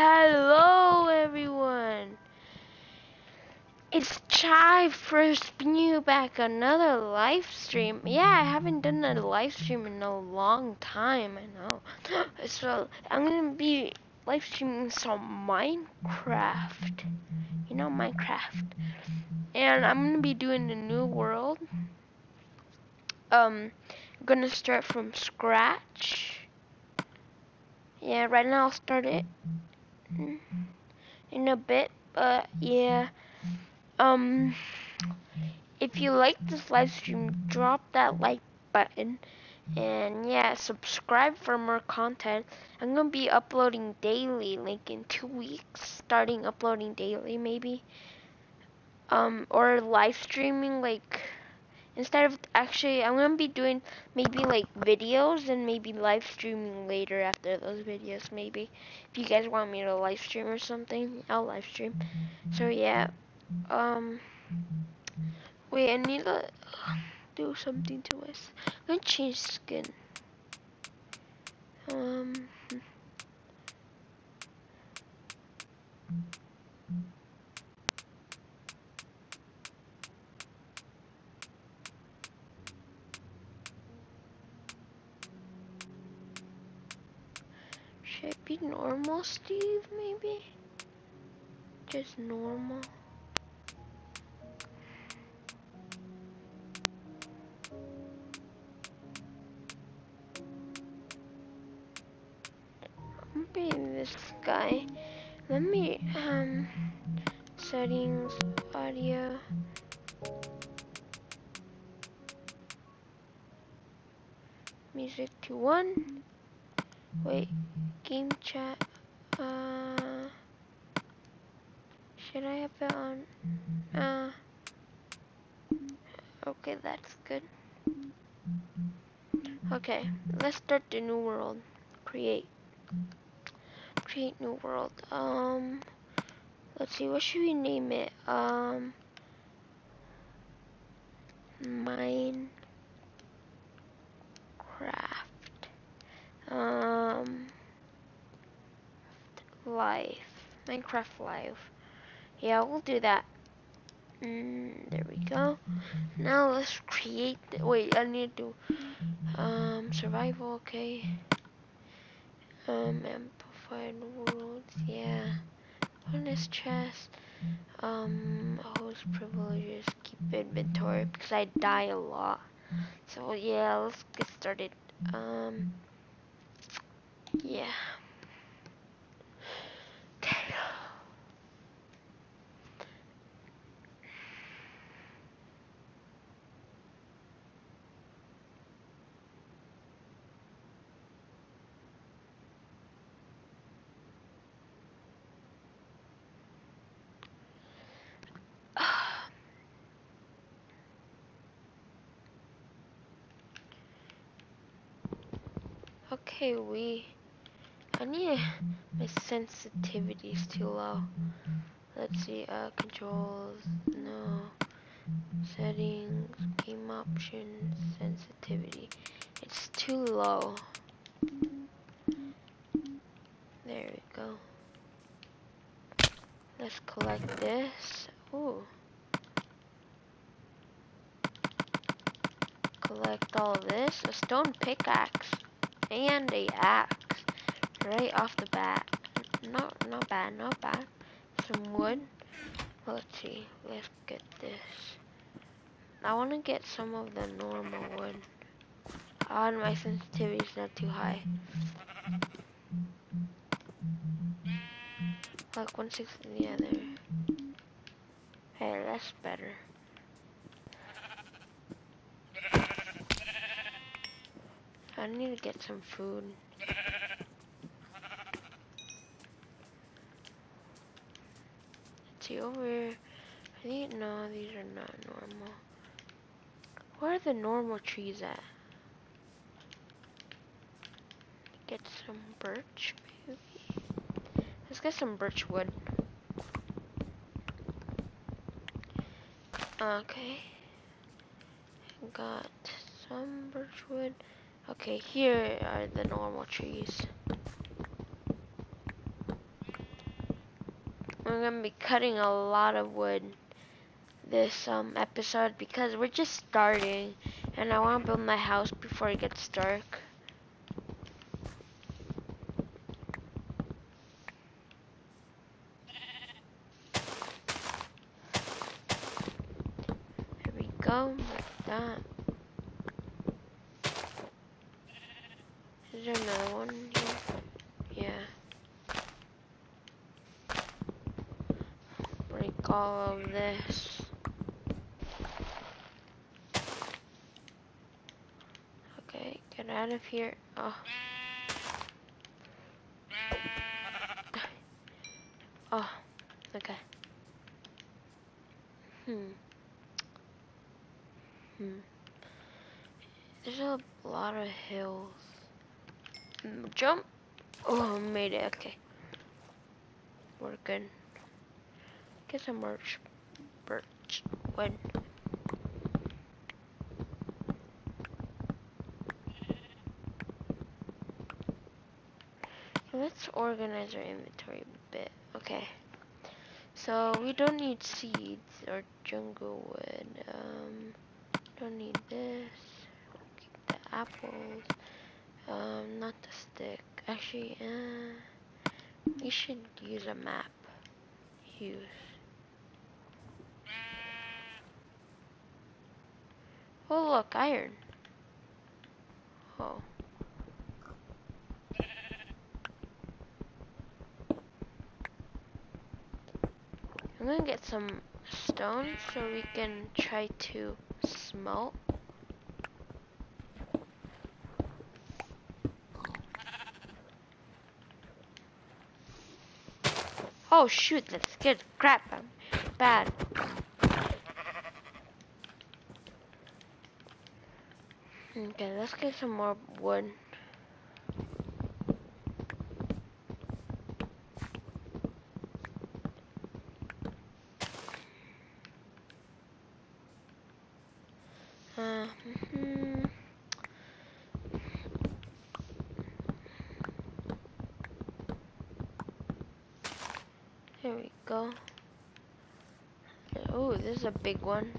Hello, everyone. It's Chai first new back another live stream. Yeah, I haven't done a live stream in a long time. I know. So I'm gonna be live streaming some Minecraft. You know Minecraft, and I'm gonna be doing the new world. Um, I'm gonna start from scratch. Yeah, right now I'll start it in a bit, but yeah. Um, if you like this live stream, drop that like button. And yeah, subscribe for more content. I'm gonna be uploading daily, like in two weeks, starting uploading daily maybe. Um, or live streaming, like instead of actually, I'm gonna be doing maybe like videos and maybe live streaming later after those videos, maybe. If you guys want me to live stream or something, I'll live stream. So yeah. Um, wait, I need to do something to us. I'm gonna change skin. Um. Should I be normal, Steve, maybe? Just normal. I'm being this guy. Let me, um, settings, audio. Music to one. Wait, game chat. Uh, should I have it on? Uh, okay, that's good. Okay, let's start the new world. Create. Create new world. Um, let's see, what should we name it? Um, Minecraft. Um, life. Minecraft life. Yeah, we'll do that. Mm, there we go. Now let's create. The, wait, I need to. Um, survival. Okay. Um, amplified worlds. Yeah. Bonus chest. Um, host privileges. Keep inventory because I die a lot. So yeah, let's get started. Um. Yeah. Okay, we. I need my sensitivity is too low. Let's see. Uh, controls. No. Settings. Game options. Sensitivity. It's too low. There we go. Let's collect this. Ooh. Collect all this. A stone pickaxe and a axe right off the bat. Not not bad, not bad. Some wood. Let's see. Let's get this. I want to get some of the normal wood. On oh, my sensitivity is not too high. Like 160 the other. Hey, that's better. I need to get some food. Let's see over here. I think, no, these are not normal. Where are the normal trees at? Get some birch, maybe? Let's get some birch wood. Okay. Got some birch wood. Okay, here are the normal trees. I'm gonna be cutting a lot of wood this um episode because we're just starting and I want to build my house before it gets dark. Here we go, like that. Is there another one here? Yeah. Break all of this. Okay, get out of here. Oh. Oh, okay. Hmm. Hmm. There's a lot of hills. Mm, Jump. Oh, made it. Okay. We're good. Get some birch. Birch. Wood. Let's organize our inventory a bit. Okay. So we don't need seeds or jungle wood. Um, don't need this. Keep the apples. Um, not the stick. Actually, uh, we should use a map. Use. Oh look, iron. Oh. I'm gonna get some stone so we can try to smelt. Oh shoot, that scared crap me. Bad. Okay, let's get some more wood. Uh, mhm. There we go. Oh, this is a big one.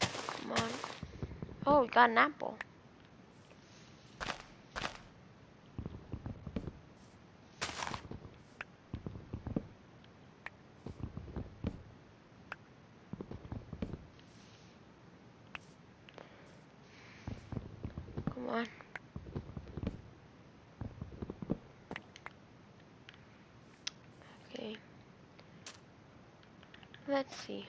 Come on. Oh, we got an apple. Come on. Okay. Let's see.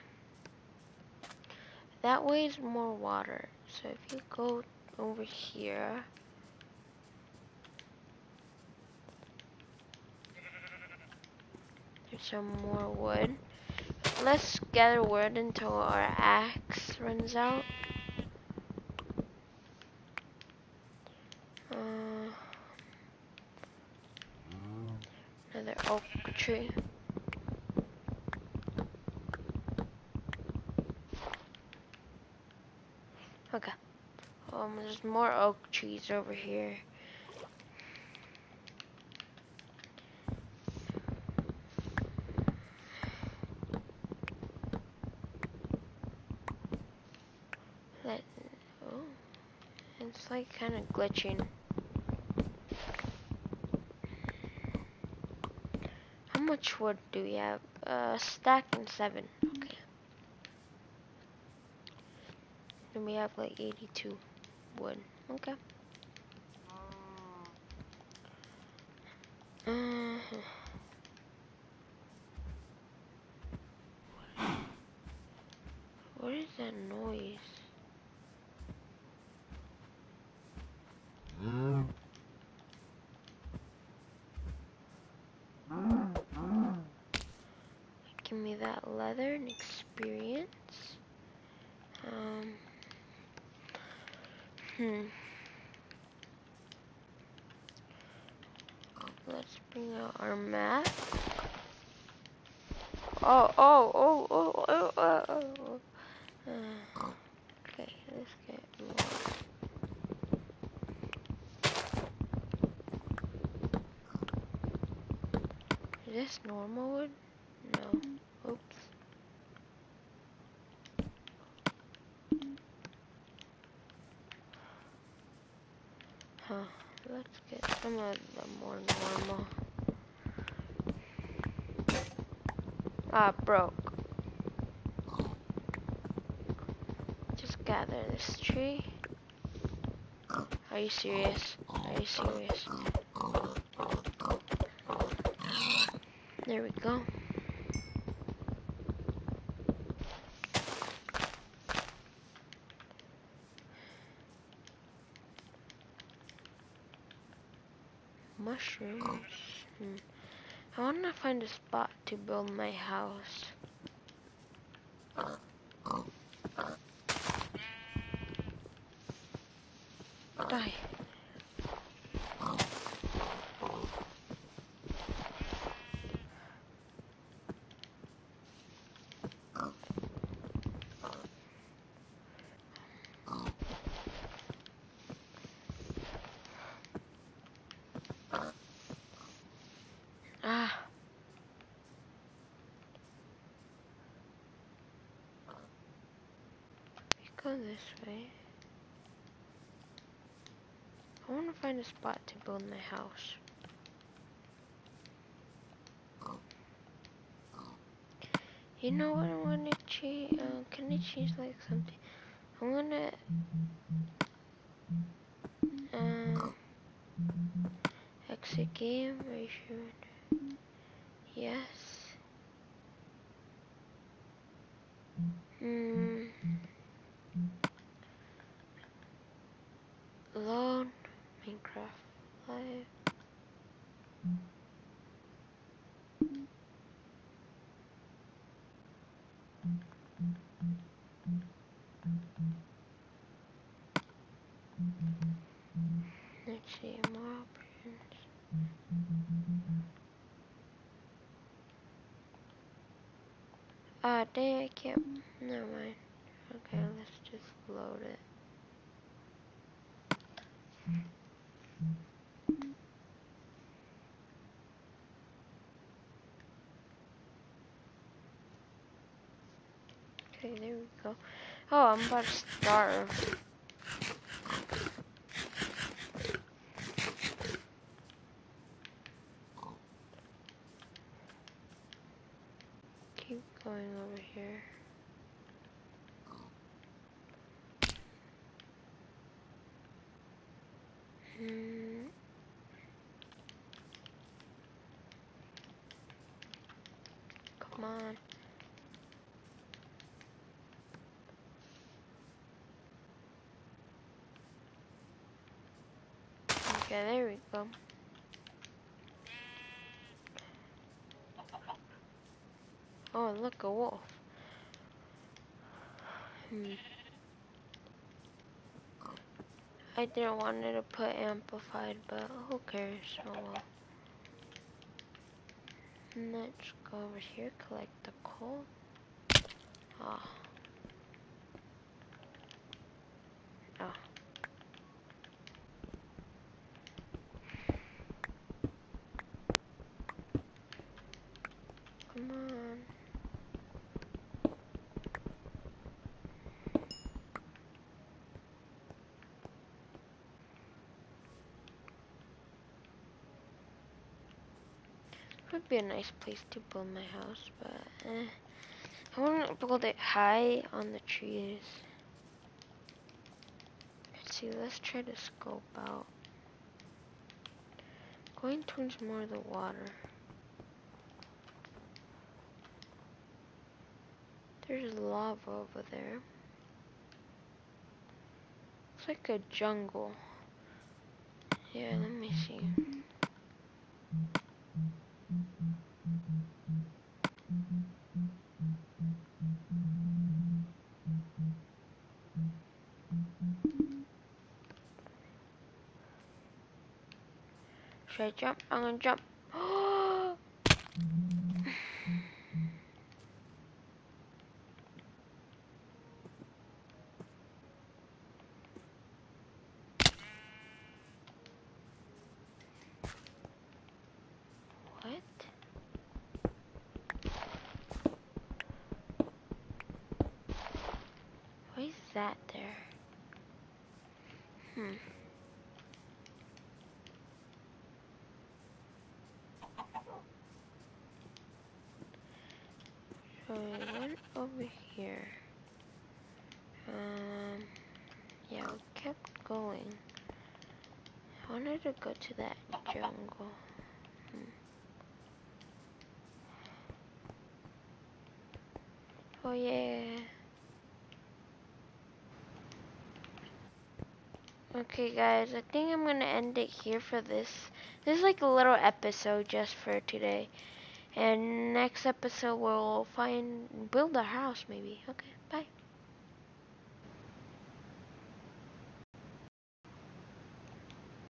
That is more water. So if you go over here. There's some more wood. Let's gather wood until our axe runs out. Uh, another oak tree. Okay. Um, there's more oak trees over here. That, oh, it's like kind of glitching. How much wood do we have? Uh, stack and seven. Okay. And we have like 82 wood. Okay. Uh, what is that noise? Give me that leather and experience. Um. Hmm. Let's bring out our map. Oh, oh, oh, oh, oh, oh, oh. okay, let's get more. Is this normal wood? No. Oops. Huh. Let's get some of the more normal. Ah, broke. Just gather this tree. Are you serious? Are you serious? There we go. Mushrooms. Hmm. I want to find a spot to build my house. Die. Ah. We go this way. I want to find a spot to build my house. You know what I'm gonna change? Uh, can I change like something? I'm gonna uh, exit game. Are you sure? Yes. Hmm. Load Minecraft Live. Let's see more options. Ah, dang, I can't. Never mind. Okay, let's just load it. Okay, there we go. Oh, I'm about to starve. Keep going over here. Hmm. Come on. Okay, there we go. Oh, look, a wolf. Hmm. I didn't want it to put amplified, but who cares? Oh well. Let's go over here, collect coal. Ah. Ah. Come on. Would be a nice place to build my house, but eh. I want to build it high on the trees. Let's see, let's try to scope out. Going towards more of the water. There's lava over there. It's like a jungle. Yeah, let me see. Should I jump? I'm gonna jump. Hmm. So went over here. Um, yeah, we kept going. I wanted to go to that jungle. Hmm. Oh yeah. Okay guys, I think I'm gonna end it here for this. This is like a little episode just for today. And next episode we'll find, build a house maybe. Okay, bye.